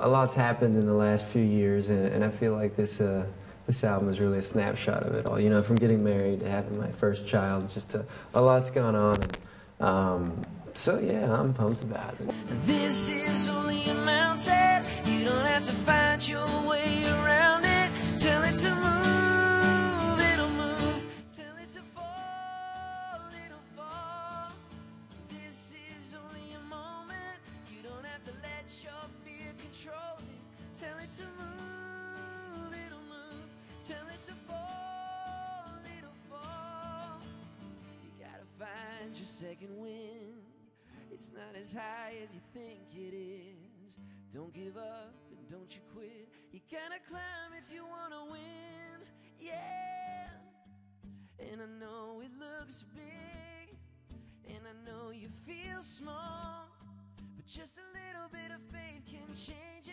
A lot's happened in the last few years, and, and I feel like this uh, this album is really a snapshot of it all. You know, from getting married to having my first child, just a, a lot's gone on. Um, so yeah, I'm pumped about it. This is only a mountain. You don't have to find your it. It to move, it'll move. Tell it to fall, it'll fall. You gotta find your second wind. It's not as high as you think it is. Don't give up and don't you quit. You gotta climb if you wanna win. Yeah. And I know it looks big. And I know you feel small. But just a little bit of faith can change